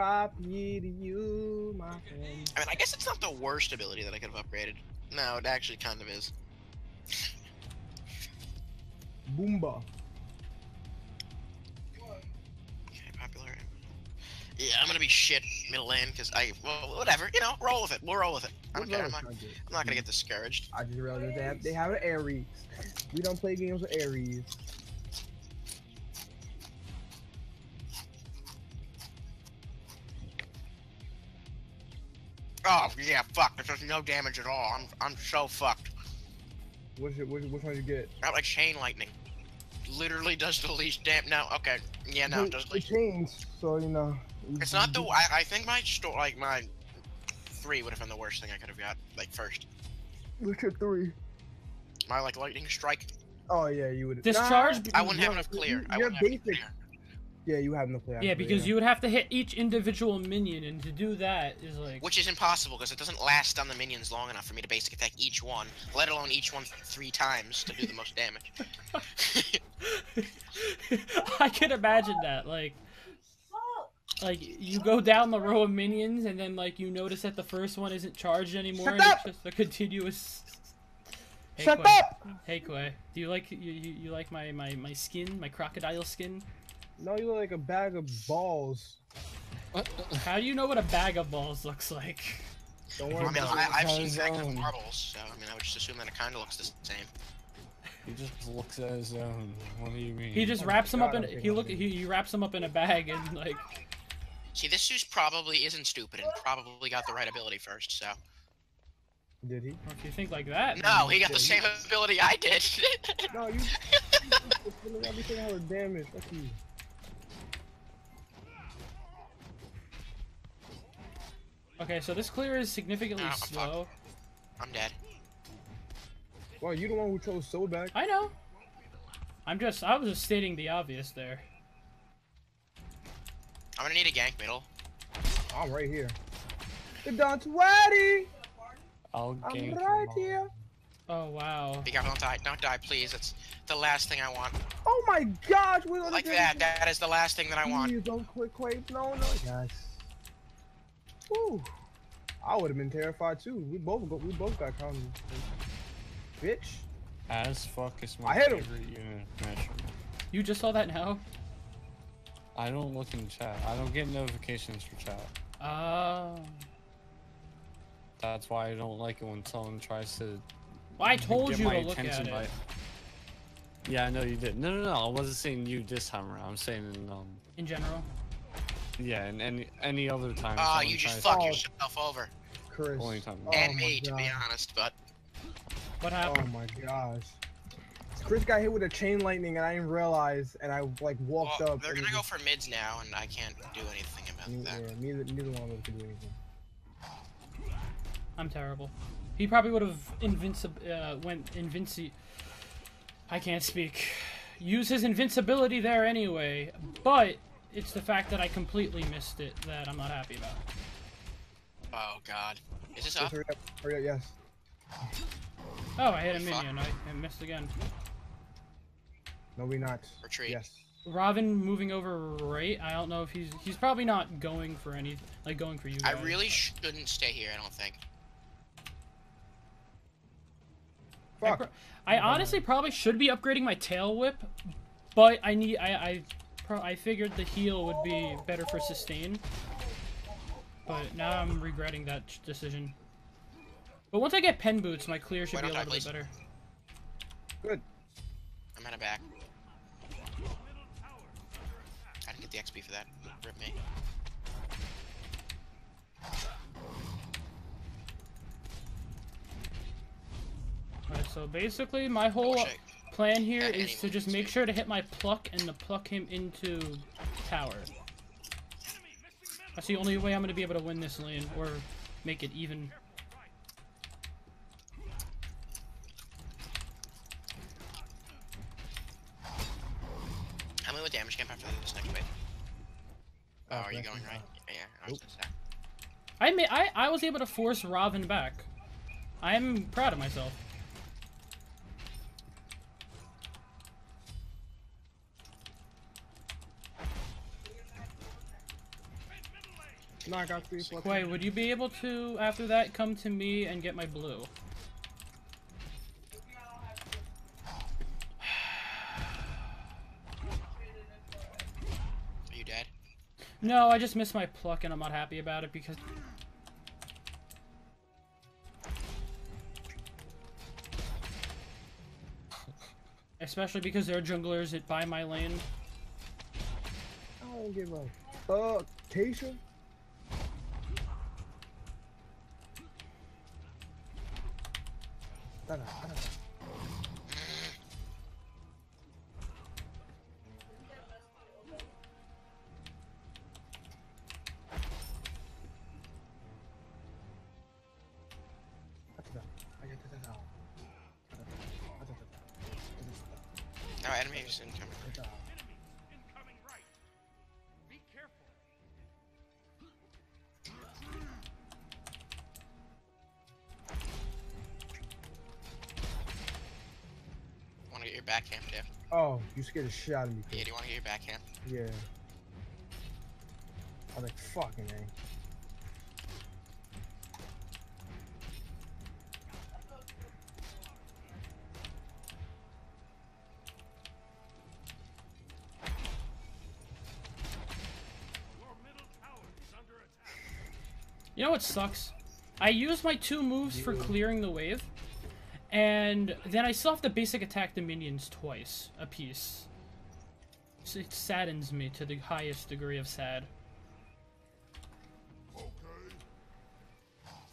R.I.P. to you, my friend. I mean, I guess it's not the worst ability that I could have upgraded. No, it actually kind of is. Boomba. Okay, popular. Yeah, I'm gonna be shit middle lane because I well whatever you know roll with it. We'll roll with it. I don't care. I'm not? I'm not gonna get discouraged. I just realized they have they have an Ares. We don't play games with Ares. Oh yeah, fuck. This does no damage at all. I'm I'm so fucked. What's it? Which, which one you get? I got like chain lightning. Literally does the least damn. No, okay. Yeah, no, it It- does it least. changed, so you know. It's not the. I, I think my store like my three would have been the worst thing I could have got like first. Look at three. My like lightning strike. Oh yeah, you would. Discharge? Ah, I wouldn't have enough clear. I You're wouldn't have basic. clear. Yeah, you have no play. Yeah, because you would have to hit each individual minion, and to do that is like. Which is impossible because it doesn't last on the minions long enough for me to basic attack each one, let alone each one three times to do the most damage. I can imagine that. Like, like you go down the row of minions, and then like you notice that the first one isn't charged anymore, Shut and up! it's just a continuous. Hey, Shut Quay. up! Hey Quay, do you like you, you, you like my, my my skin, my crocodile skin? No, you look like a bag of balls. How do you know what a bag of balls looks like? Don't I worry mean, about I, it. I've seen His bags of marbles, so I mean, I would just assume that it kind of looks the same. He just looks at his own. What do you mean? He just Oh wraps my them up in he look he, he wraps them up in a bag and like See, this Zeus probably isn't stupid and probably got the right ability first. So Did he? if you think like that. no, he got Yeah, the you- same ability I did. No, you. you everything had a damage. Fuck you. Okay, so this clear is significantly ah, Oh, I'm fucked. slow. I'm dead. Well, you the one who chose Soulback. I know. I'm just I was just stating the obvious there. I'm gonna need a gank middle. I'm right here. The Don's ready. I'll I'm gank right here. Oh wow. Be careful, don't die. Don't die, please. It's the last thing I want. Oh my gosh, we're gonna Like that. That is the last thing that I want. Please don't quit, quit. No, no, yes. Woo. I would have been terrified too. We both go. We both got counted. Bitch. As fuck is I my hit him. favorite unit measurement. You just saw that now? I don't look in chat. I don't get notifications for chat. Uh That's why I don't like it when someone tries to well, I told get you my to look at it. by- Yeah, I know you did. No, no, no. I wasn't saying you this time around. I'm saying in um, In general. Yeah, and any any other time. Oh, someone you just tries fuck Oh. yourself over. Chris. Only time. Oh and my me, to be honest, but What happened? Oh my gosh. Chris got hit with a chain lightning and I didn't realize and I like walked well, up. they're gonna it go for mids now, and I can't do anything about Ne- that. yeah, neither neither one of us could do anything. I'm terrible. He probably would have invincible uh, went invinci. I can't speak. Use his invincibility there anyway, but it's the fact that I completely missed it that I'm not happy about. Oh God, is this Just up? hurry up, hurry up, yes. Oh, I hit a Fuck. minion. I, I missed again. No, we not. Retreat. Yes. Robin moving over right. I don't know if he's he's probably not going for any like going for you. I guys. really shouldn't stay here. I don't think. I, pro- I honestly probably should be upgrading my tail whip, but I need I I pro- I figured the heal would be better for sustain. But now I'm regretting that decision. But once I get pen boots, my clear should Why be a don't little bit better. Good. I'm out of back. I didn't get the XP for that. Rip me. Alright, so basically my whole wish I- plan here had is to just make sure to hit my pluck and to pluck him into tower. That's the only way I'm gonna be able to win this lane or make it even. How many with damage camp after this next wave? Oh, Uh, are you going right? Yeah, yeah. I was Nope. gonna say. I ma- I I was able to force Robin back. I'm proud of myself. No, I got three. four, Wait, would you be able to, after that, come to me and get my blue? Are you dead? No, I just missed my pluck and I'm not happy about it because... Especially because there are junglers that buy my lane. I don't give a. Uh, Keisha. You scared the shit out of me. Yeah, do you want to get your backhand? Yeah. I was like, fucking A. You know what sucks? I used my two moves for clearing the wave, and then I still have to basic attack the minions twice a piece. So It saddens me to the highest degree of sad.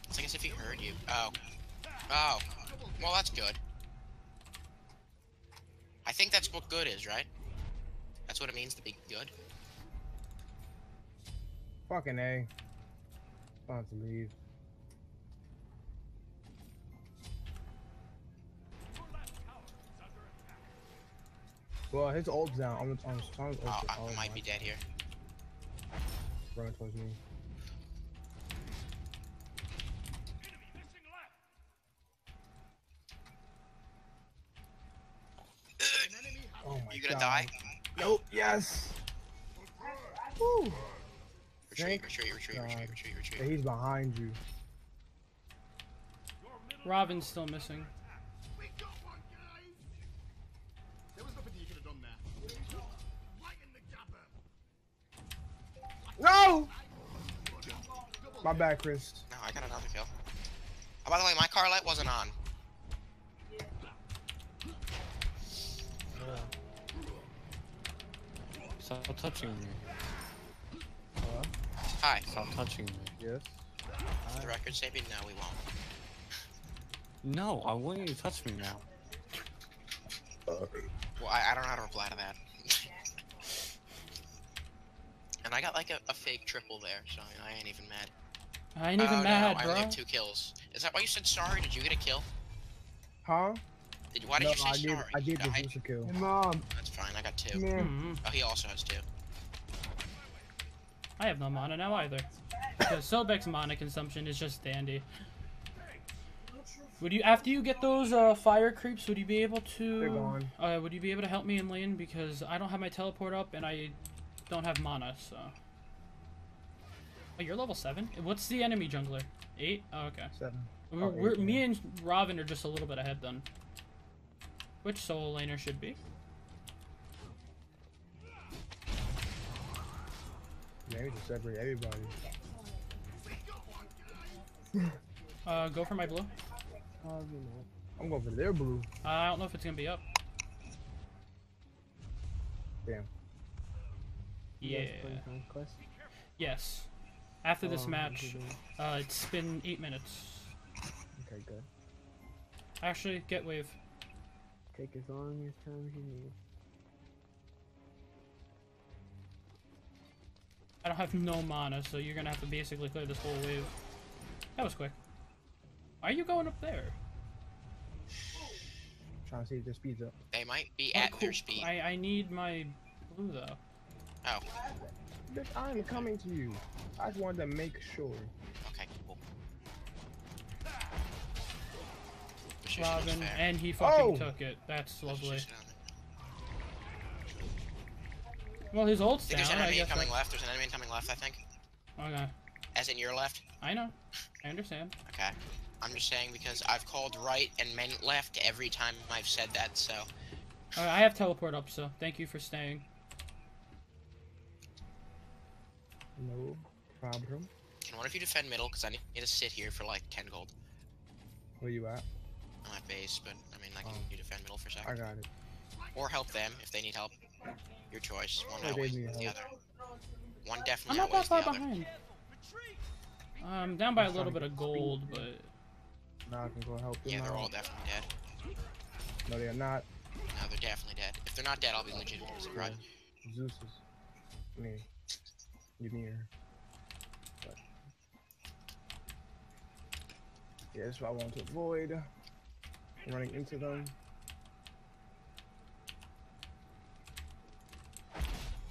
It's like as if he heard you. Oh. Oh. Well, that's good. I think that's what good is, right? That's what it means to be good. Fucking A. About to leave. Well, his ult's down. I'm on his tongue. Oh, I oh might my- be dead here. Running towards me. Oh my You gonna god. die? Nope. Yes. Woo. Retreat, Thank retreat, retreat, retreat, God. retreat, Yeah, retreat. he's behind you. Robin's still missing. No. My bad, Chris. No, I got another kill. Oh, by the way, my car light wasn't on. Stop touching me. Hello? Hi. Stop touching me. Yes. For the record, Sapien, no, we won't. No, I want you to touch me now. Well, I, I don't know how to reply to that. And I got like a, a fake triple there, so I ain't even mad. I ain't even oh, mad, no, I only have two kills. Is that why you said sorry? Did you get a kill? Huh? Did, why did no, you say I did. sorry? I did Die? just a kill. Mom. That's fine, I got two. Mhm. Oh, he also has two. I have no mana now either. Because Sobek's mana consumption is just dandy. Would you, after you get those uh, fire creeps, would you be able to? They're gone. Uh, would you be able to help me in lane because I don't have my teleport up and I don't have mana, so. Oh, you're level seven. What's the enemy jungler? Eight. Oh, okay. Seven. We're, Oh, we're, me and Robin are just a little bit ahead then. Which solo laner should be? We just separate everybody. Uh, go for my blue. I'm going for their blue. Uh, I don't know if it's gonna be up. Damn. Yeah. Yes. After this Oh, match, uh, it's been eight minutes. Okay, good. Actually, get wave. Take as long as time as you need. I don't have no mana, so you're gonna have to basically clear this whole wave. That was quick. Why are you going up there? Trying to see if their speeds up. They might be Oh, at cool. their speed. I, I need my blue though. Oh, Bitch, I'm coming to you. I just wanted to make sure. okay, cool. Wish you was Robin, and he fucking Oh! took it. That's Wish lovely. was down there. Well, his ult's I think down. there's an enemy coming that- left. There's an enemy coming left, I think. Okay. As in your left? I know. I understand. Okay. I'm just saying because I've called right and meant left every time I've said that, so. Alright, I have teleport up, so thank you for staying. No problem. Can one of you defend middle? Because I need to sit here for like 10 gold. Where you at? I'm at base, but I mean, like, Oh. you defend middle for a I second. I got it. Or help them if they need help. Your choice. One Oh, they outweighs the help. other. One definitely I'm not that outweighs far behind. I'm down by a I'm little bit of gold, speed. but Now I can go help them Yeah, they're out. all definitely dead. No, they are not. No, they're definitely dead. If they're not dead, I'll be legitimately surprised. Zeus is. I mean, near. But. Yeah, that's what I want to avoid. Running into them.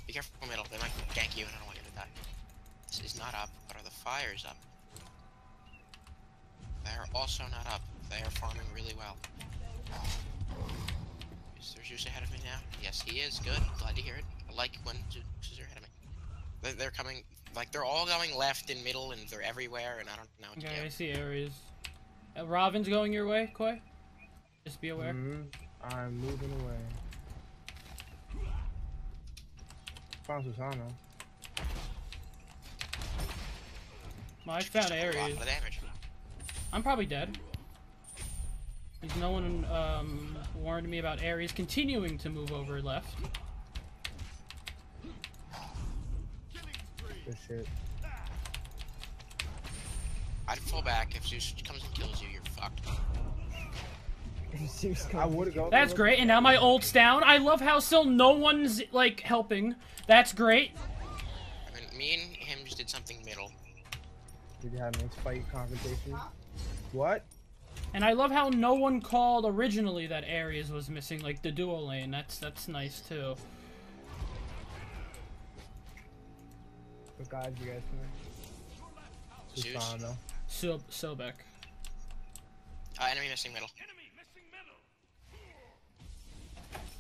Be careful middle. They might gank you, and I don't want you to die. This is not up, but are the fires up? They are also not up. They are farming really well. Is there Zeus ahead of me now? Yes, he is. Good. Glad to hear it. I like when Zeus is ahead of me. They're, they're coming, like, they're all going left and middle, and they're everywhere, and I don't know what to okay, I see Ares. Uh, Robin's going your way, Koi? Just be aware. Mhm. I'm moving away. Found Susano. Well, I found Ares. I'm probably dead. Because no one um, warned me about Ares continuing to move over left. Good shit. I'd fall back. If Zeus comes and kills you, you're fucked. I would go. That's great, and now my ult's down. I love how still no one's, like, helping. That's great. I mean, me and him just did something middle. Did you have a nice fight confrontation? What? And I love how no one called originally that Ares was missing, like, the duo lane. That's that's nice, too. What guys you guys Zeus. playing? Susano. So Sobek. Uh, enemy missing middle.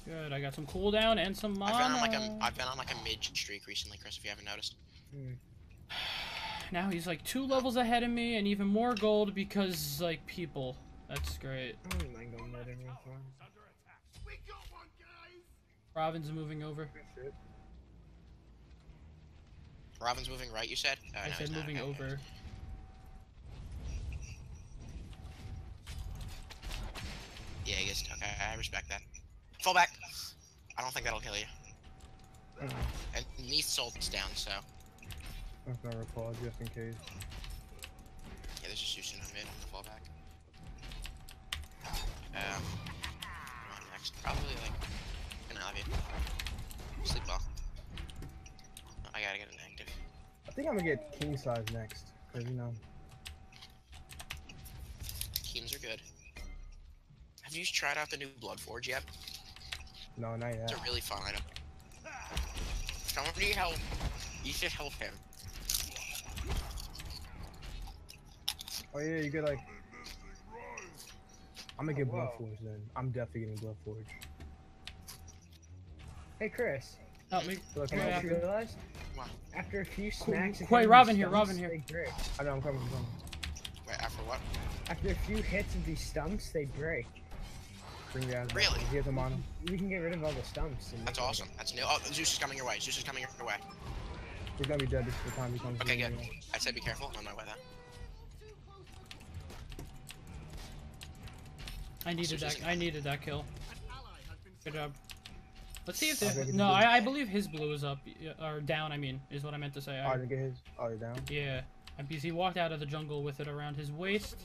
Good, I got some cooldown and some mana. I've been on like a I've been on like a mid streak recently, Chris. If you haven't noticed. Now he's like two levels ahead of me and even more gold because, like, people. That's great. I don't mind going murder me. We got one, guys! Robin's moving over. Good shit. Robin's moving right. You said. Uh, I no, said moving Okay, okay. over. Yeah, he gets. Okay, I respect that. Fall back. I don't think that'll kill you. Uh, And Neith's ult's down, so yeah, That's not recall, just in case. Yeah, there's just Zeus in the mid. I'm gonna fall back. Um, what next? Probably like an Alvia. Sleep well. I gotta get an active. I think I'm gonna get Qin's Sais next, cause you know. Keens are good. Have you tried out the new Blood Forge yet? No, not yet. It's a really fun item. Somebody help. You should help him. Oh yeah, you get like. I'm gonna get blood forge then. I'm definitely getting blood forge. Hey Chris, Help me. Look, you Yeah. know what I realized? What? After a few smacks, Quite against Robin here, Robin here. Break. I know I'm coming. I'm coming. Wait, after what? After a few hits of these stumps, they break. Bring the ass back. Really? Here's him on. We can get rid of all the stumps. And That's make, like, awesome. That's new. Oh, Zeus is coming your way. Zeus is coming your way. He's gonna be dead before the time he comes. Okay, good. anyway. I said be careful. I'm on my way then. I needed Zeus that. isn't- I needed that kill. Good job. Let's see if Okay, this. No, I, I believe his blue is up uh, or down. I mean, is what I meant to say. Oh, I I, didn't get his. Oh, you're down. yeah, because he walked out of the jungle with it around his waist.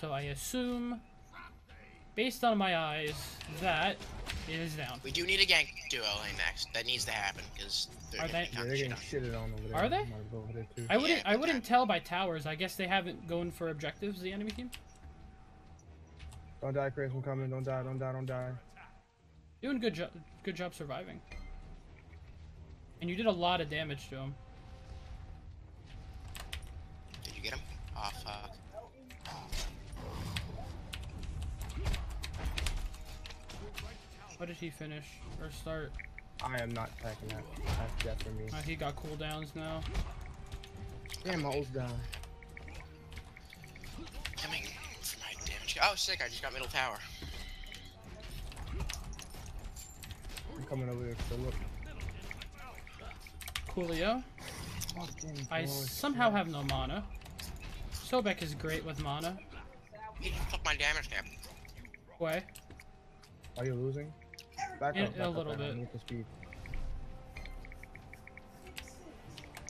So I assume, based on my eyes, that it is down. We do need a gank duo lane next. That needs to happen because they're Are getting they- Yeah, they're getting on. shitted on over there. Are they? I over there too. I wouldn't. Yeah, I wouldn't that- tell by towers. I guess they haven't gone for objectives. The enemy team Don't die, Chris. I'm coming. Don't die. Don't die. Don't die. Doing good job. Good job surviving. And you did a lot of damage to him. Did you get him? Oh fuck. What did he finish or start? I am not attacking that. That's death for me. Uh, he got cooldowns now. Damn, my ult's down. Coming for my damage. Oh, sick! I just got middle tower. Coming over here, So look. Coolio. Fucking I somehow have no mana. Sobek is great with mana. He just took my damage cap. Way. Are you losing? Back Yeah, up, back a little back up. bit. Need the speed.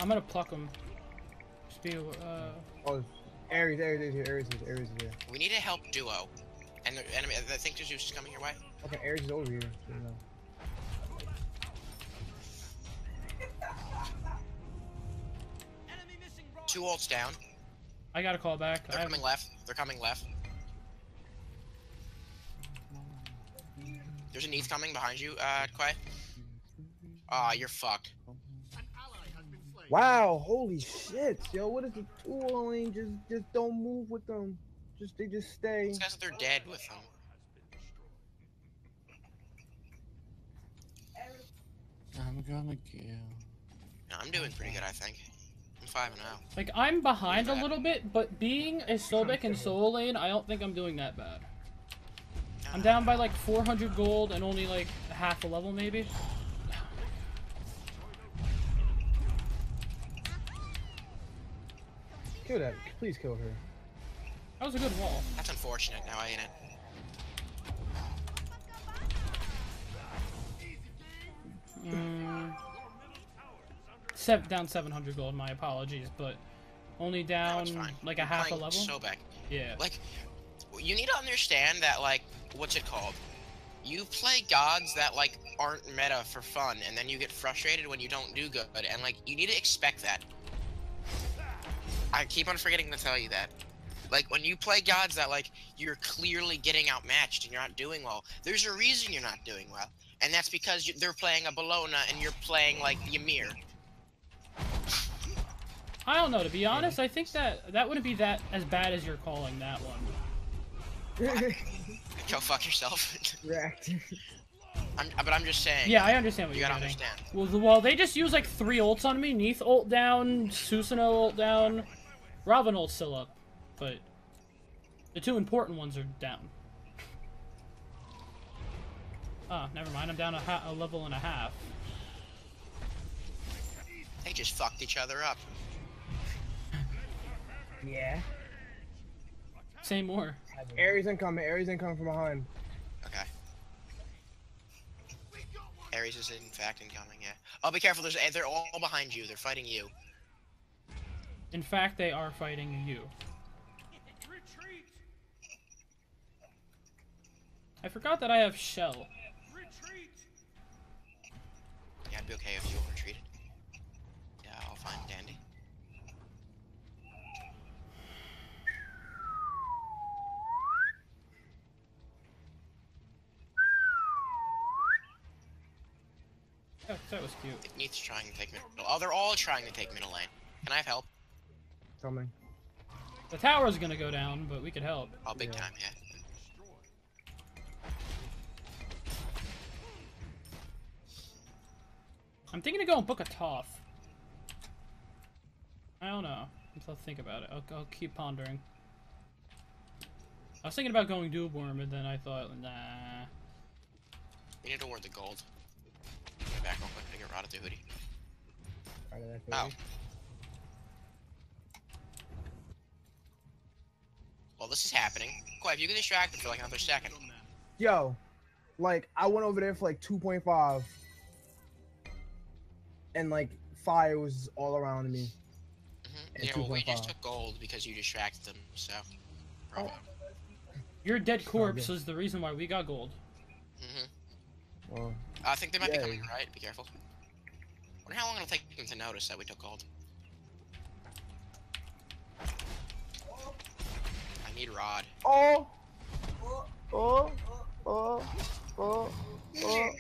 I'm gonna pluck him. Just be, uh, Oh, it's- Ares, Ares is here. Ares is, Ares is here. We need to help duo. And the enemy, I think the Zeus is coming your way. Okay, Ares is over here. So, you know. Two ults down. I got a call back. They're have, coming left. They're coming left. There's an ETH coming behind you, uh, Quay. Aw, you're fucked. An ally has been slain. Wow, holy shit, yo! What is the tool lane? Just, just don't move with them. Just, they just stay. These guys, they're dead with them. I'm gonna kill. No, I'm doing pretty good, I think. I'm 5 and. 0. like, I'm behind a little bit, but being a Sobek in solo lane, I don't think I'm doing that bad. I'm down by like 400 gold and only like half a level maybe. Kill that. Please kill her. That was a good wall. That's unfortunate, now I ain't it. Mm, seven, down 700 gold, my apologies, but only No, down fine. like a half a level. Sobek. yeah. Like, you need to understand that, like, what's it called? You play gods that, like, aren't meta for fun, and then you get frustrated when you don't do good, and, like, you need to expect that. I keep on forgetting to tell you that. Like, when you play gods that, like, you're clearly getting outmatched and you're not doing well, there's a reason you're not doing well. And that's because you, they're playing a Bellona and you're playing, like, Ymir. I don't know. To be honest, I think that that wouldn't be that as bad as you're calling that one. Go fuck yourself. Wrecked. I'm, but I'm just saying. Yeah, I understand what You you're gotta getting. understand. Well, the- well, they just use like three ults on me. Neith ult down, Susano ult down, Robin ult still up, but the two important ones are down. Ah, never mind. I'm down a, ha- a level and a half. They just fucked each other up. Yeah. Say more. Ares incoming. Ares incoming from behind. Okay. Ares is in fact incoming, yeah. Oh, be careful, there's eh, they're all behind you, they're fighting you. In fact, they are fighting you. Retreat. I forgot that I have shell. Yeah, I'd be okay if you retreated. Yeah, I'll find Dandy. That, that was cute. It needs trying to take middle. Oh, they're all trying to take middle lane. Can I have help? Coming. The tower's gonna go down, but we could help. Oh, big Yeah. time, yeah. I'm thinking to go and Book of Thoth. I don't know. I'll think about it. I'll, I'll keep pondering. I was thinking about going Dualborn, but then I thought, nah. We need to ward the gold. Get back real quick to get Rod of Tahuti. Part of that Oh. baby. Well, this is happening. Quite, if you get distracted for like another second. Yo, like I went over there for like 2.5, and like fire was all around me. hmm Yeah, well, we just took gold because you distracted them, so. Bravo. Your dead corpse good. is the reason why we got gold. hmm Well, I think they might Yeah. be coming right. Be careful. Wonder how long it'll take them to notice that we took gold. I need rod. oh, oh, oh, oh, oh, oh,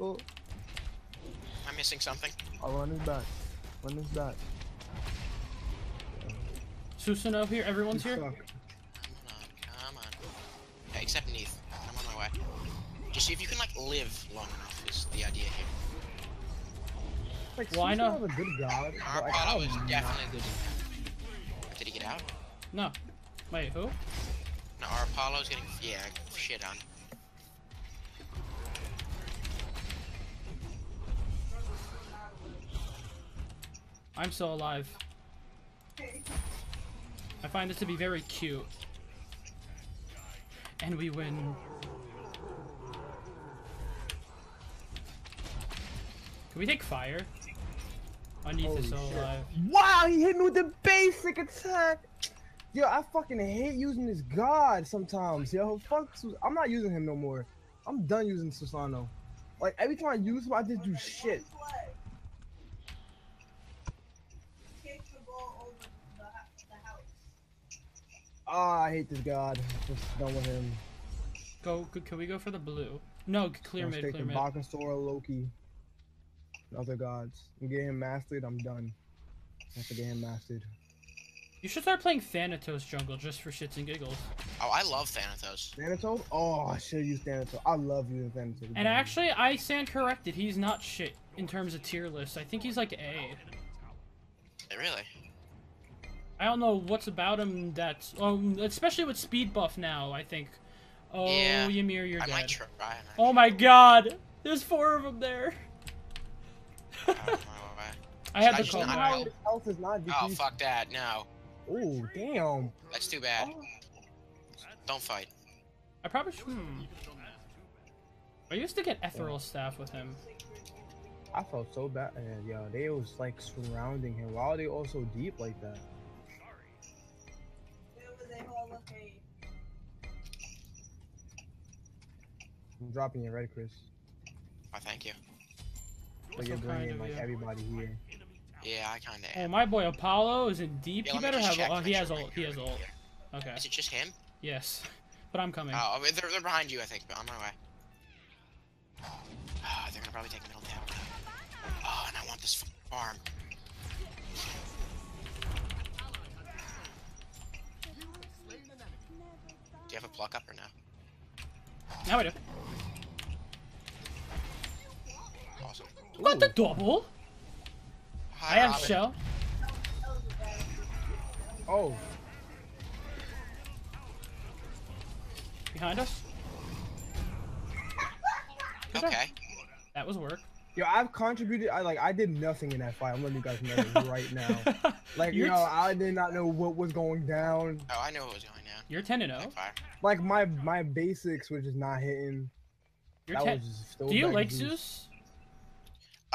oh. Am I missing something? I'll run this back. Run this back. Susano here, everyone's here. Come on, come on. Yeah, except Neith. Just see if you can like live long enough is the idea here. Like, Well, I know- Susano's a good god. Our but, like, Apollo I'm is not- definitely good. Did he get out? No. Wait, who? No, our Apollo's getting yeah shit on. I'm still alive. I find this to be very cute. And we win. Can we take fire? Underneath is still alive. Wow, he hit me with the basic attack. Yo, I fucking hate using this god sometimes. Yo, fuck, I'm not using him no more. I'm done using Susano. Like every time I use him, I just do shit. Ah, I hate this god. Just done with him. Go, can we go for the blue? No, clear mid, clear mid. Bakasura, Loki, other gods. And get him mastered, I'm done. I have to get him mastered. You should start playing Thanatos jungle just for shits and giggles. Oh, I love Thanatos. Thanatos? Oh, I should use Thanatos. I love using Thanatos. And actually, I stand corrected. He's not shit in terms of tier list. I think he's like A. Really? I don't know what's about him that's, um, especially with speed buff now. I think. Oh, Yeah, Ymir, you're I dead. might try. I might Oh my God! There's four of them there. Try. Oh, I had I to call not him know. out. His health is not oh fuck that! No, Oh, damn. that's too bad. Don't fight. I probably should. Hmm. I used to get ethereal staff with him. I felt so bad. And yo, they was like surrounding him. Why are they all so deep like that? I'm dropping it red, Chris. Oh, thank you. But you're So kind bringing of like you. everybody here. Yeah, I kind of Oh, my boy Apollo is in deep. Yeah, he better have. Oh, he has sure ult. He has right ult. Okay. Is it just him? Yes. But I'm coming. Oh, they're, they're behind you, I think, but on my way. Ah, they're gonna probably take middle tower. Oh, and I want this farm. Do you have a pluck up or no? Now I do. Awesome. What the double? Hi, I have Robin. shell. Oh, Behind us. Good. Okay. That was work. yo, I've contributed. I like I did nothing in that fight. I'm letting you guys know right now. Like you You're know, t- I did not know what was going down. Oh, I know what was going down. You're 10 and 0. Like my my basics were just not hitting. You're that 10. was just so Do you like juice. Zeus?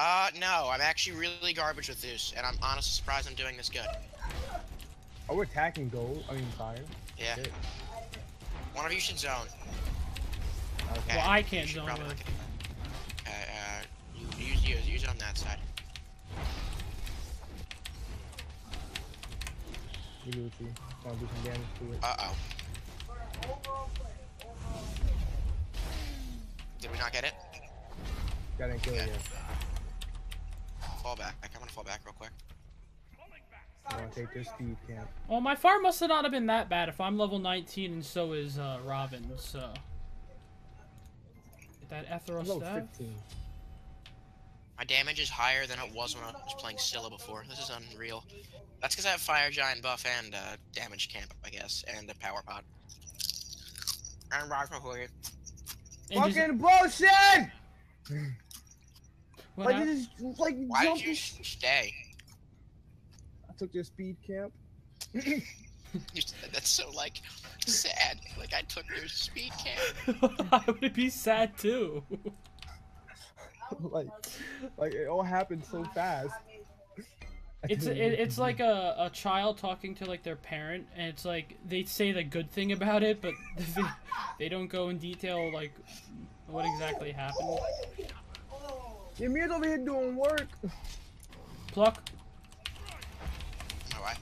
Uh, no, I'm actually really garbage with Zeus, and I'm honestly surprised I'm doing this good. Oh, we're attacking gold. I mean fire. Yeah. Shit. One of you should zone. Okay. Well, I can't zone probably with. look at- Uh, uh, you, use, use, use it on that side. We do it too. Trying to do some damage to it. Uh-oh. Did we not get it? Got didn't kill it okay. Yet. Fall back. I'm gonna fall back real quick. I want to take this speed camp. Well, my farm must have not have been that bad if I'm level 19 and so is uh, Robin, so. Get that ethereal I'm staff. My damage is higher than it was when I was playing Scylla before. This is unreal. That's because I have Fire Giant buff and uh, damage camp, I guess, and a power pod. And rock for you. Fucking bullshit! what Like hap- this is like Why did jumping. you stay? I took your speed camp. You said that's so like sad. Like I took your speed camp. I would be sad too. like, like it all happened so fast. It's it, it's like a, a child talking to like their parent, and it's like they say the good thing about it, but they, they don't go in detail like what exactly happened. To do. Your Mir's over here doing work. Pluck. My way.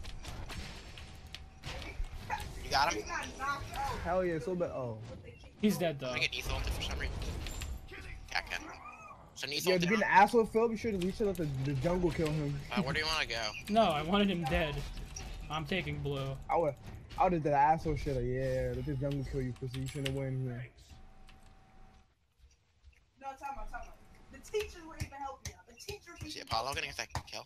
You got him? Hell yeah, so bad. Oh, He's dead though. I get Neith ulted for some reason. Yeah, I can. So Neith yeah, to ulted get him. an asshole Phil, we should we should let the, the jungle kill him. Uh, where do you want to go? No, I wanted him dead. I'm taking blue. I would, I would have did that asshole shit. Like, yeah, let this jungle kill you, pussy. You shouldn't have win here. No, time out, time out. The teachers were even helping out. The Is the Apollo gonna get that kill?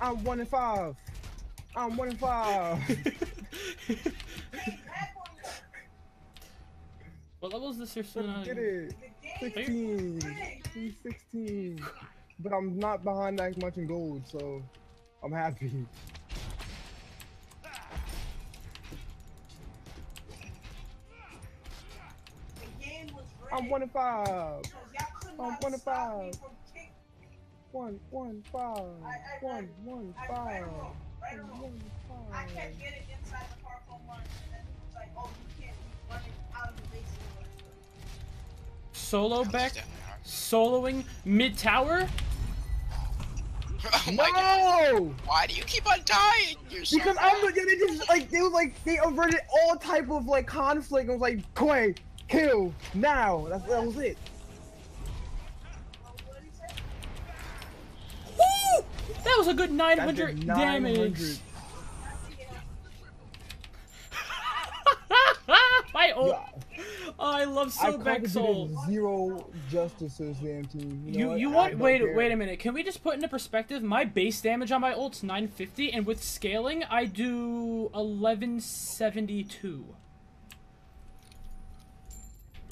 I'm one in five. I'm one in five. what level is this Let's Ursula? get it. 16. He's 16. But I'm not behind that much in gold, so I'm happy. I'm one in five. I'm one in five. One, one, five. One, one, five. One, one, I five. kept getting inside the park home run, and then it was like, oh, you can't run it out of the base anymore. Solo back, soloing mid tower. Oh my god! No! Why do you keep on dying? You're so Because I'm the, yeah, they just like they was like they averted all type of like conflict and was like Koi, kill now. That's that was it. Woo! That was a good That 900 damage. My ult. Yeah, Oh, I love ult. contributed zero justice to this damn team. You, know You you want wait care. wait a minute. Can we just put into perspective? My base damage on my ult's 950, and with scaling, I do 1172.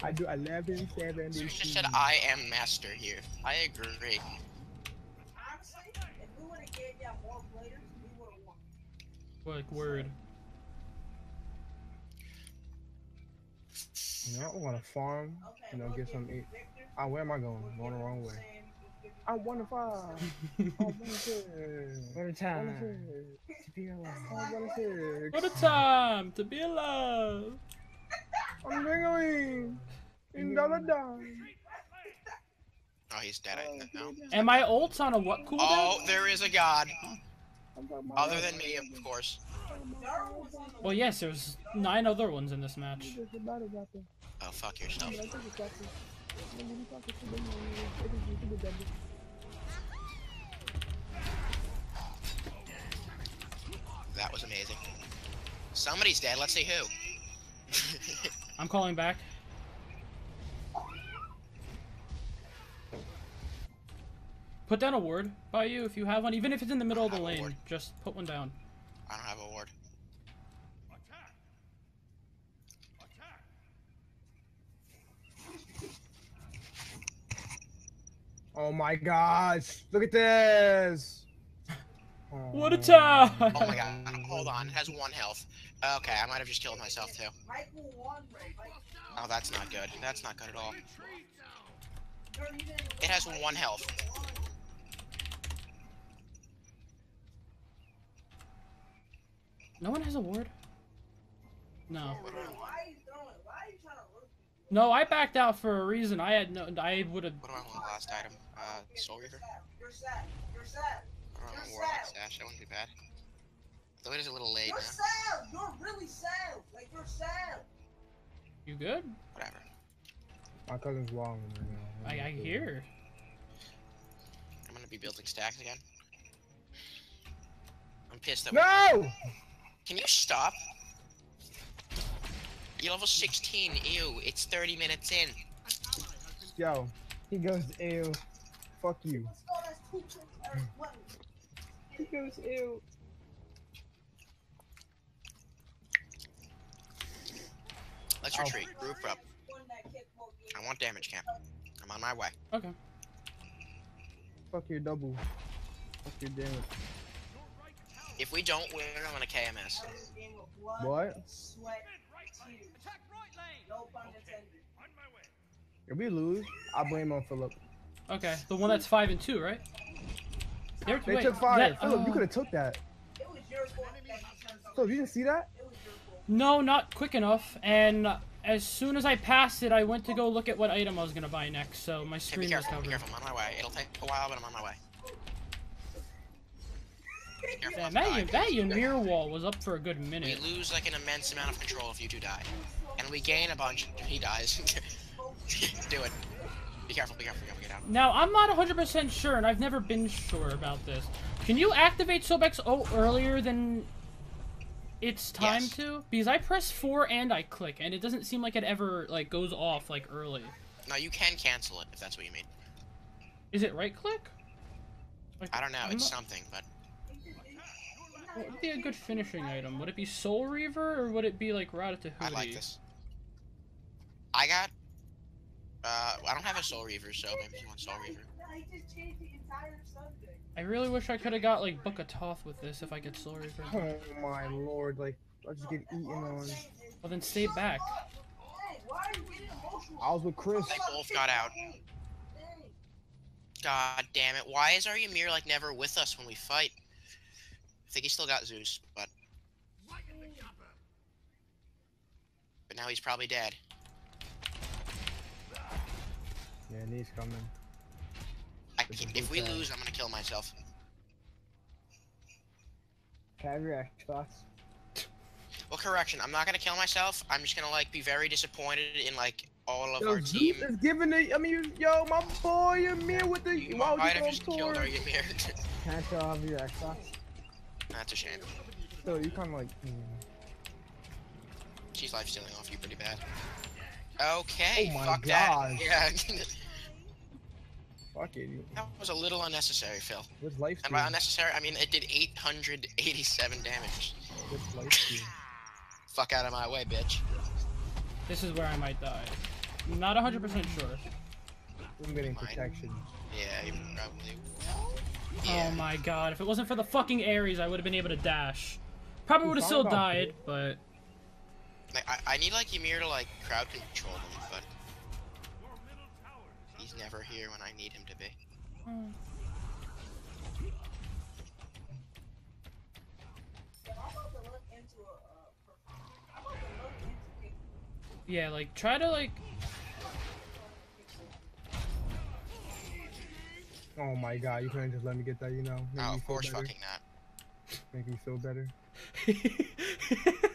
I do 11, 7, You just said I am master here. I agree. Honestly, if we would have gave that more players, we would have won. Like word. You know, I want to farm. Okay, You know, look get at some eat. Victor, Ah, where am I going? Going the wrong way. saying if you're I want to five. I want to six. What a want time to six. to be alive. I want to six. What a time to be alive. I'm ringling. In dollar dime. Oh, he's dead. I no. And my ult's on a what cooldown? Oh, there is a god. I'm talking about Other than me, of course. Well, yes, there's nine other ones in this match. Oh, fuck yourself. That was amazing. Somebody's dead. Let's see who. I'm calling back. Put down a ward by you if you have one, even if it's in the middle of the I have a lane. Just put one down. I don't have a ward. Oh my gosh! Look at this! What a time! Oh my god. Hold on. It has one health. Okay, I might have just killed myself too. Michael won, Mike. Oh, that's not good. That's not good at all. Girl, you didn't It has one health. No one has a ward? No. Why are you throwing? Why are you trying to look? No, I backed out for a reason. I had no. I would have. What do I want last item? Uh, Soul Reaver? You're sad. You're sad. I don't You're want Warlock sad. Stash. That wouldn't be bad. Though it is a little late You're now. sad. You're really sad. Like you're sad. You good? Whatever. My cousin's walling right now. I, I hear. I'm gonna be building stacks again. I'm pissed that No! Can you stop? You're level 16. Ew, it's 30 minutes in. Yo, he goes ew. Fuck you. Let's go. That's two tricks. Or what? He goes ew. Let's Oh. retreat. Group up. Won that kickball game. I want damage camp. I'm on my way. Okay. Fuck your double. Fuck your damage. If we don't win, I'm gonna KMS. This game of blood, What? sweat, tears. No pun intended. If we lose, I blame on Philip. Okay. The one that's five and two, right? They're, They wait, took fire. that- Philip, you uh, oh. could have took that. It was your fault that he turned on. Philip, you didn't see that? It was your fault. No, not quick enough. And as soon as I passed it, I went to go look at what item I was gonna buy next. So my screen was careful, be covered. careful. I'm on my way. It'll take a while, but I'm on my way. Careful Yeah, that. Ym- that Ymir wall was up for a good minute. We lose like an immense amount of control if you two die. And we gain a bunch if he dies. Do it. Be careful, be careful, be careful, get out. Now, I'm not 100% sure, and I've never been sure about this. Can you activate Sobek's O earlier than it's time Yes. to? Because I press 4 and I click, and it doesn't seem like it ever like goes off like early. No, you can cancel it if that's what you mean. Is it right click? Like, I don't know. I'm It's not- something, but What would be a good finishing item? Would it be Soul Reaver or would it be like Rod of Tahuti? I like this. I got. Uh, I don't have a Soul Reaver, so maybe you want Soul Reaver. I just changed the entire subject. I really wish I could have got like Book of Thoth with this if I could Soul Reaver. Oh my lord, like I just get eaten on. Well then stay back. Hey, why are you getting emotional? I was with Chris. They both got out. God damn it! Why is our Ymir like never with us when we fight? I think he still got Zeus, but but now he's probably dead. Yeah, and he's coming. If we lose, I'm gonna kill myself. Can I have your Xbox? Well, correction. I'm not gonna kill myself. I'm just gonna like be very disappointed in like all of Yo, our team. Zeus is giving it. I mean, yo, my boy Ymir with the. You Why would might you have go just killed our torch? Ymir. Can I still have your Xbox? That's a shame. So you kind of like. mm. She's life stealing off you pretty bad. Okay, Oh my fuck gosh. that. Yeah, Fuck it. you- that was a little unnecessary, Phil. What's life And by unnecessary, I mean it did 887 damage. What's life steal? Fuck out of my way, bitch. This is where I might die. I'm not 100% sure. I'm getting protection. Yeah, you probably. Oh yeah. Oh my god, if it wasn't for the fucking Ares, I would have been able to dash. Probably would have still died, it. but Like, I, I need like Ymir to like crowd control them, but he's never here when I need him to be. I'm about to look into a. Uh, I'm about to look into yeah, like try to like Oh my god, you couldn't just let me get that, you know? Make Oh, of course, better. fucking not. Make me feel better.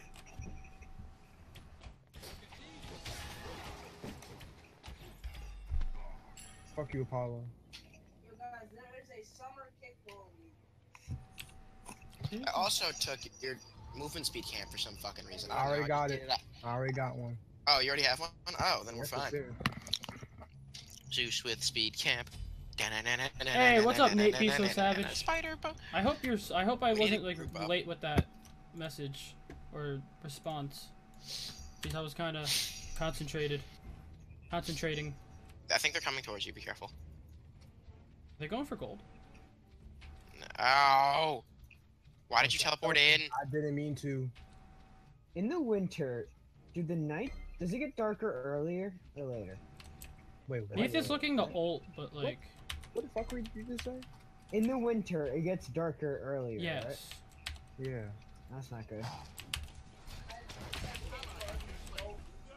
Fuck you, Apollo. You guys, there is a summer kickball league. I also took your movement speed camp for some fucking reason. I don't know, already got did it. up. I already got one. Oh, you already have one? Oh, then we're Yes, fine. Zeus with speed camp. Hey, what's up, Nate Be So Savage? Spider I hope you're s- I hope I wasn't like late with that message or response. Because I was kind of concentrated. Concentrating. I think they're coming towards you. Be careful. They're going for gold. Oh. Why did you teleport in? I didn't mean to. In the winter, do the night does it get darker earlier or later? Wait, what? Nathan's looking to ult, but like What the fuck were you just say? In the winter, it gets darker earlier. Right? yes. Yeah. That's not good.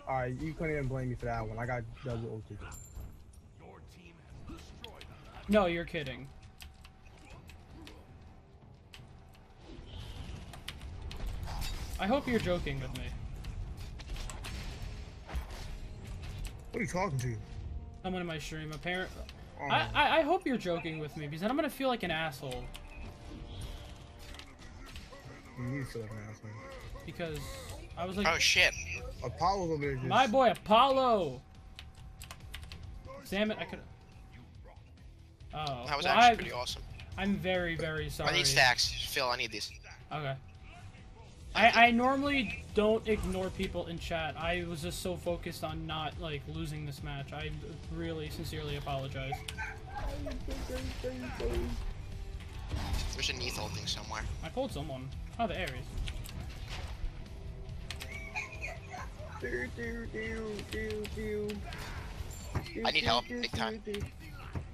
Alright, you couldn't even blame me for that one. I got double ulted. No, you're kidding. I hope you're joking with me. What are you talking to? Someone in my stream, apparently. Oh, I, I I hope you're joking with me because then I'm gonna feel like an asshole you need to feel like an asshole. because I was like, Oh shit. Apollo's over there just. my boy Apollo. Damn it, I could. Oh, That was well, actually I, pretty awesome. I'm very very sorry. I need stacks. Phil, I need these. Okay. I, I normally don't ignore people in chat. I was just so focused on not like losing this match. I really sincerely apologize. There's a Neith thing somewhere. I pulled someone. Oh, the Ares. Do, do. Do, I need help, big time.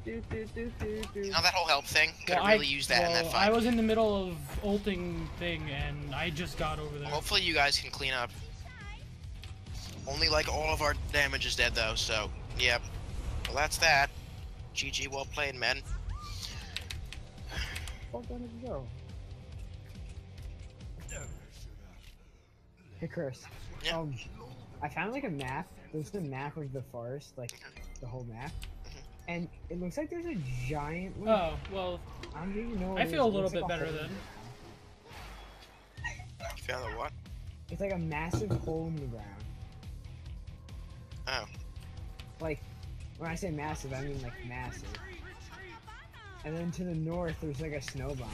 Do, do, do, do, do, do. You know that whole help thing? Could Well, have really I, used that in that fight. I was in the middle of ulting thing and I just got over there. Hopefully you guys can clean up. Only like all of our damage is dead though, so yep. Well that's that. GG well played, men. Fuck that nigga go. Hey Chris. Yeah. Um, I found like a map. There's the map of the forest, like the whole map. And it looks like there's a giant. Like, Oh, well, I don't even know. What I it feel a little bit like better hole. then. Found the what? It's like a massive hole in the ground. Oh. Like When I say massive, I mean like massive. And then to the north, there's like a snow biome.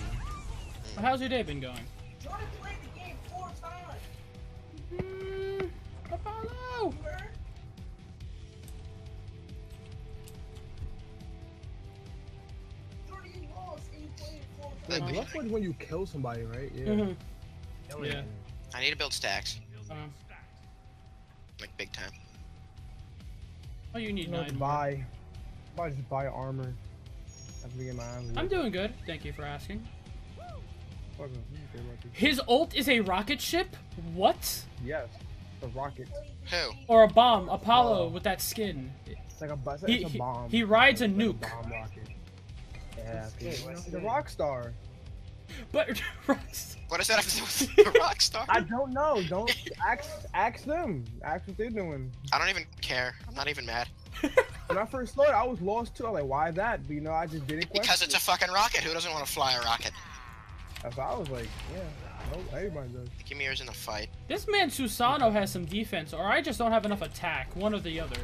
Well, how's your day been going? Jordan played the game four times. Mm, Apollo! Played it four Wait, times. Uh, that's like when you kill somebody, right? Yeah. Mhm. Hell Yeah. I need to build stacks, Uh, like big time. oh, you need You nine. to buy, buy just buy armor. After we get my armor. I'm doing good. Thank you for asking. Fuck, I'm okay about this. His ult is a rocket ship? What? Yes, a rocket. Who? Or a bomb? Apollo Oh. with that skin. It's like a bus. He- a bomb. he rides a It's like nuke. Bomb rocket. Yeah, What's it's it? The rock star. But What does that have to do with the Rockstar? I don't know. Don't ask. Ask them. Ask what they're doing. I don't even care. I'm not even mad. When I first started, I was lost too. I was like, why that? But you know, I just didn't question. Because it's a fucking rocket. Who doesn't want to fly a rocket? That's why I was like, yeah, no, everybody does. Kimir's in the fight. This man Susano has some defense, or I just don't have enough attack. One or the other.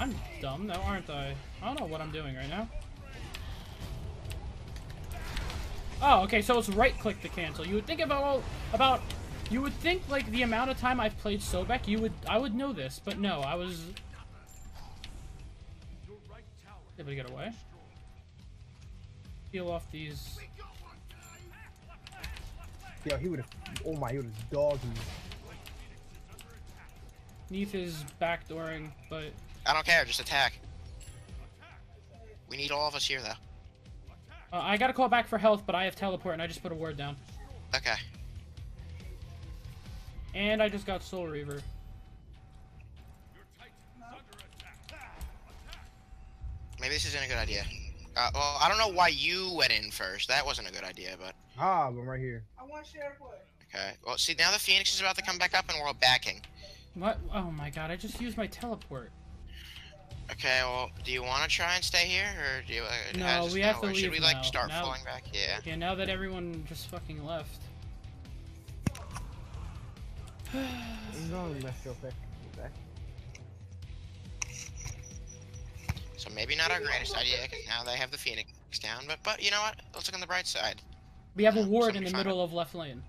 I'm dumb now, aren't I? I don't know what I'm doing right now. Oh, okay, so it's right click to cancel. You would think about all about you would think like the amount of time I've played Sobek, you would I would know this, but no, I was able to get away. Peel off these Yo, he would have. Oh my, he would have dogged me. Neith is backdooring, but I don't care. Just attack. We need all of us here, though. uh, I gotta call back for health, but I have teleport and I just put a word down. Okay. And I just got Soul Reaver. Maybe this isn't a good idea. Uh, well, I don't know why you went in first. That wasn't a good idea, but Ah, I'm right here. I want to share play. okay. Well, see, now the Phoenix is about to come back up, and we're all backing. What? Oh my god, I just used my teleport. Okay. Well, do you want to try and stay here, or do you? Uh, No, we have know, to Should leave we like now. start Now- falling back? Yeah. Yeah, now that everyone just fucking left. I'm going left real quick. So maybe not our greatest idea, because now they have the Phoenix down. But but you know what? Let's look on the bright side. We have a Yeah, ward in the find middle of left lane.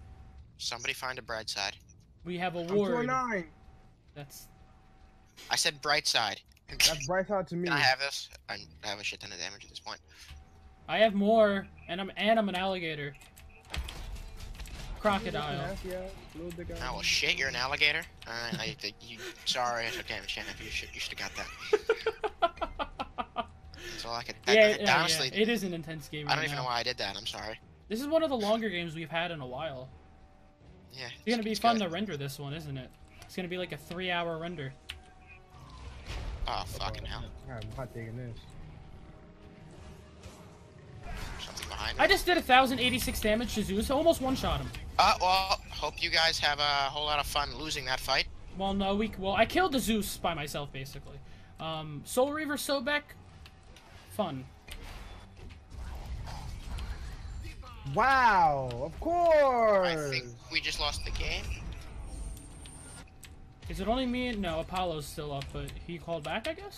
Somebody find a bright side. We have a I'm ward. 29. That's I said bright side. That's bright out to me. Can I have this? I I have a shit ton of damage at this point. I have more, and I'm and I'm an alligator. Crocodile. Nasty ass, little dick ass. Oh shit, you're an alligator. Alright, I think you. Sorry, I took damage, champ. You should, you should have got that. That's all I could. I- yeah, I- yeah, honestly, yeah, it is an intense game. I don't right even now. know why I did that. I'm sorry. This is one of the longer games we've had in a while. Yeah. It's gonna be it's fun good. to render this one, isn't it? It's gonna be like a three-hour render. Oh fucking hell! I'm not taking this. Something behind I just did 1,086 damage to Zeus. I almost one-shot him. Uh, well, hope you guys have a whole lot of fun losing that fight. Well, no, we well I killed the Zeus by myself basically. Um, Soul Reaver Sobek, fun. Wow, of course. I think we just lost the game. Is it only me? No, Apollo's still up, but he called back, I guess.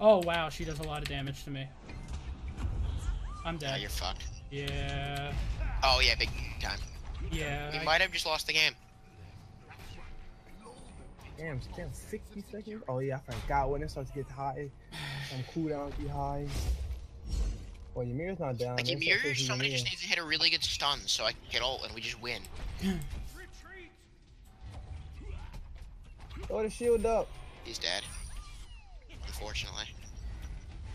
Oh wow, she does a lot of damage to me. I'm Yeah, dead. you're fucked. Yeah, Oh yeah, big time. yeah. We I- might have just lost the game. Damn, damn, 60 seconds. Oh yeah, I forgot when it starts to get high. I'm cooldown be high. Well, Ymir's not down. Like They Ymir, said somebody just needs to hit a really good stun so I can get ult and we just win. Throw the shield up. He's dead. Unfortunately.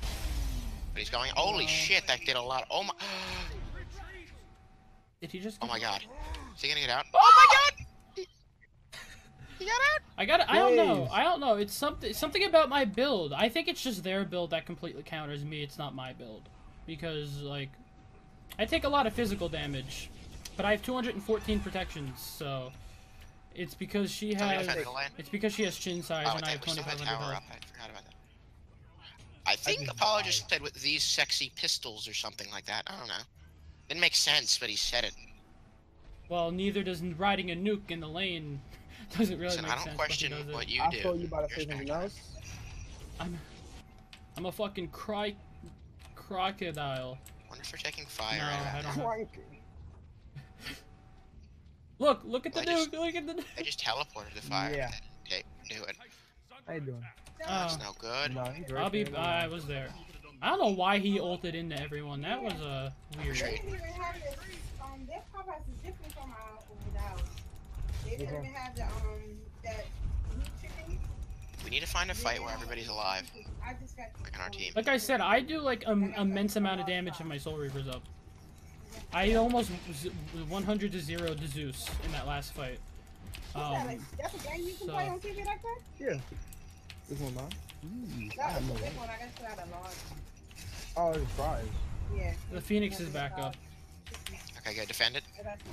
But he's going. Holy Wow. shit, that did a lot. Oh my. Did he just? Oh my god. Is he gonna get out? Oh my god! He, he got out? I got. It. I don't know. I don't know. It's something. Something about my build. I think it's just their build that completely counters me. It's not my build, because like, I take a lot of physical damage, but I have 214 protections. So, it's because she has. defend the lane. It's because she has Qin's Sais Oh, and I have we still had 2500 health. up. I forgot about that. I think just Apollo just said with these sexy pistols or something like that. I don't know. Didn't make sense, but he said it. Well, neither does riding a nuke in the lane. Doesn't really Listen, make I don't sense. question but he does it. what you I do. thought you about to You're say something else. I'm, I'm a fucking cry, crocodile. Wonder if they're taking fire. No, right I don't know. Crank. Look, look at the Well, I just- nuke. Look at the. nuke. I just teleported the fire. Yeah. Okay, do it. How you doing? That's Oh, no good. No, right I'll be. there. I was there. I don't know why he ulted into everyone. That was uh, weird. Retreat. They didn't even have this, um, their pop is different from our old house. They didn't even have the, um, that chicken. We need to find a fight where everybody's alive, I just got. like on our team. Like I said, I do like an immense amount of damage if my Soul Reaver's up. I almost 100 to 0 to Zeus in that last fight. What's that, Um, like, that's a game you can so- play on TV like that? Yeah. This one, man. Ooh, I That was no the big one. I guess I had a large. Oh, it's fries. Yeah. the Phoenix is back up. Okay, good. Defend it.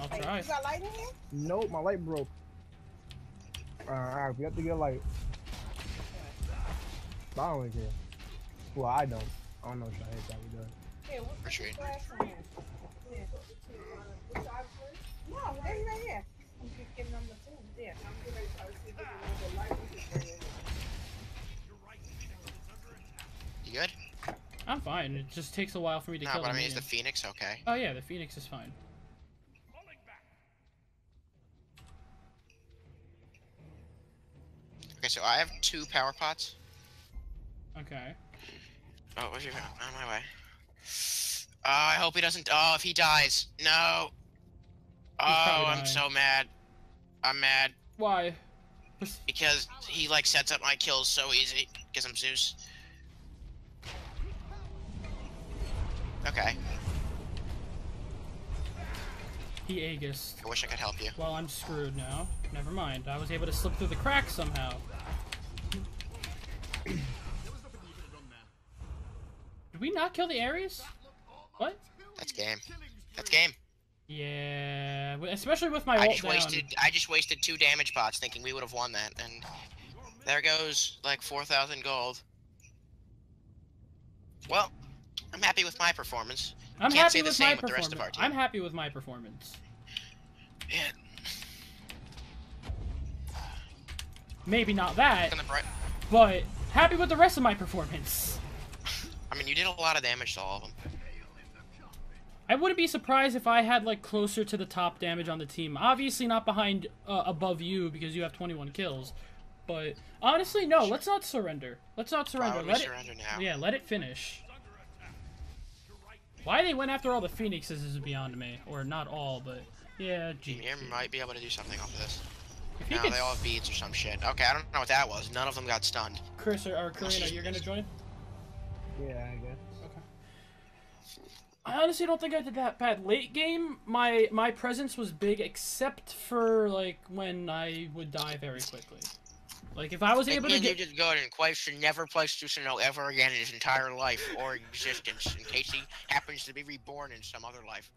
I'll try. You got light in here? Nope, my light broke. Alright, we have to get light. But I don't really care. Well, I don't. I don't know if I Shahid probably does. Yeah, what's Retreat. the glass in here? Yeah. Which side first? No, they're right here. I'm just giving them the food. Yeah. I'm getting ready to start seeing if there's a light we can bring in. You good? I'm fine. It just takes a while for me to No, kill but I mean, is the. Phoenix okay? Oh yeah, the Phoenix is fine. Okay, so I have two power pots. Okay. Oh, where's your on my way? Oh, I hope he doesn't. Oh, if he dies, no. Oh, I'm so mad. I'm mad Why? because he like sets up my kills so easy because I'm Zeus. Okay, He Aegis. I wish I could help you. Well, I'm screwed now. Never mind. I was able to slip through the cracks somehow. There was nothing you could have done there. Did we not kill the Ares? What? That's game. That's game. Yeah, especially with my I just down. wasted. I just wasted two damage pots thinking we would have won that, and there goes like four thousand gold. Well, I'm happy with my performance. I'm can't happy say the with same my with the rest of performance. our team. I'm happy with my performance. Yeah, Maybe not that, on the bright. but happy with the rest of my performance. I mean, you did a lot of damage to all of them. I wouldn't be surprised if I had like closer to the top damage on the team. Obviously not behind uh, above you because you have 21 kills. But honestly, no. Let's not surrender. Let's not Why surrender. would we Let it. surrender now? Yeah, let it finish. Why they went after all the phoenixes is beyond me, or not all, but yeah. Gee, Mir might be able to do something off of this. if No, could, they all have beads or some shit. Okay, I don't know what that was. None of them got stunned. Chris or, or Karina, you're gonna join. Yeah, I guess. I honestly don't think I did that bad. Late game, my my presence was big, except for like when I would die very quickly. Like if I was able to Again, you get did good, and Quave should never play Susano ever again in his entire life or existence, in case he happens to be reborn in some other life.